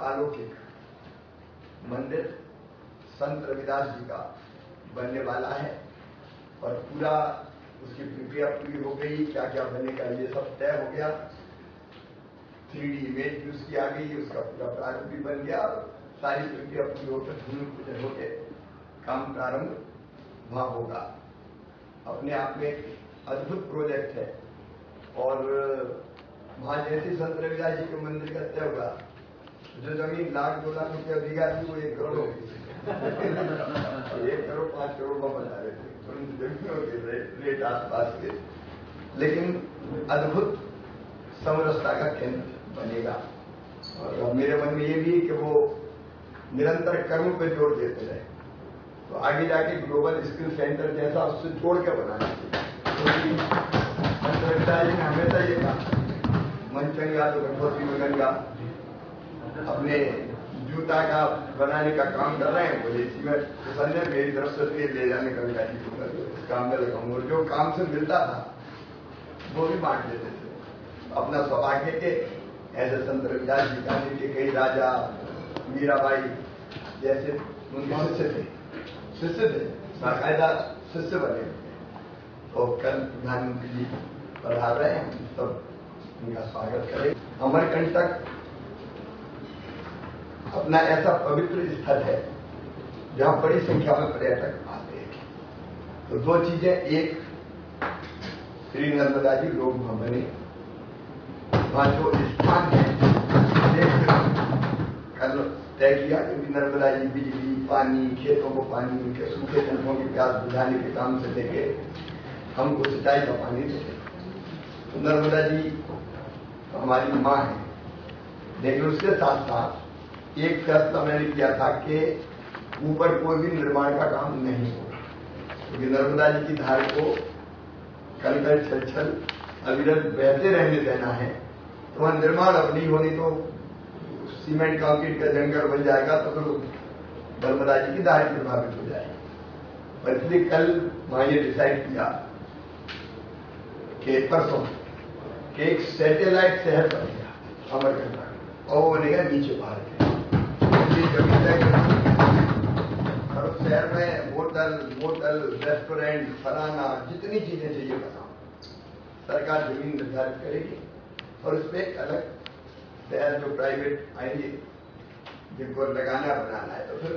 अलौकिक मंदिर, संत रविदास जी का बनने वाला है और पूरा उसकी प्रक्रिया पूरी हो गई क्या क्या बनेगा ये सब तय हो गया। थ्री डी इमेज भी उसकी आ गई, उसका पूरा प्रारूप भी बन गया और सारी प्रक्रिया पूरी होकर भूमि पूजन होकर काम प्रारंभ वहाँ होगा। अपने आप में एक अद्भुत प्रोजेक्ट है और वहाँ जैसे संत रविदास जी के मंदिर का तय होगा जो ज़मीन लाख दो लाख रुपया बीघा थी वो एक करोड़ हो गई। एक करोड़ पाँच करोड़ में बता रहे थे। उन जमीनों के रेट, के। लेकिन अद्भुत समरसता का केंद्र बनेगा। और मेरे मन में ये भी है कि वो निरंतर कर्म पे ज़ोर देते रहे। तो आगे जाके ग्लोबल स्किल सेंटर जैसा उससे जोड़ के बनाना चाहिए। क्योंकि ने हमेशा ये कहा। मंचंगा तो गणपति में गंगा अपने जूता का बनाने का काम कर रहे हैं बोले इसी में तो संजय मेरी तरफ़ से तो ले जाने का भी राज़ी इस काम में लगाऊँगा और जो काम से मिलता था वो भी बांट देते थे। अपना सौभाग्य के ऐसे संत रविदास जी गांधी के कई राजा मीराबाई जैसे उनके शिष्य थे। शिष्य थे बाकायदा शिष्य बने तो कल प्रधानमंत्री जी पढ़ा रहे हैं सब उनका स्वागत करें। अमरकंटक अपना ऐसा पवित्र स्थल है, जहाँ बड़ी संख्या में पर्यटक आते हैं। तो दो चीज़ें, एक, श्री नर्मदा जी लोग वहाँ बने वहाँ जो स्थान है कल तय किया क्योंकि नर्मदा जी बिजली, पानी, खेतों को पानी उनके सूखे जंगलों की प्यास बुझाने के काम से लेके हमको सिंचाई का पानी देते तो नर्मदा जी हमारी माँ है। लेकिन उसके साथ साथ एक फैसला मैंने किया था कि ऊपर कोई भी निर्माण का काम नहीं होगा। क्योंकि नर्मदा जी की धार को कल कल छल छल अविरत बहते रहने देना है तो वहाँ निर्माण अब नहीं होनी तो सीमेंट, कंक्रीट का जंगल बन जाएगा तो फिर नर्मदा जी की धार प्रभावित हो जाएगी। और इसलिए कल वहाँ ये डिसाइड किया कि परसों कि एक सैटेलाइट शहर बनेगा अमरकंटक और वो बनेगा नीचे पहाड़ के ये ज़मीन तय और उस शहर में होटल मोटल रेस्टोरेंट फलाना जितनी चीज़ें चाहिए बनाओ सरकार ज़मीन निर्धारित करेगी और उस पर अलग शहर जो प्राइवेट आएँगे जिनको लगाना बनाना है तो फिर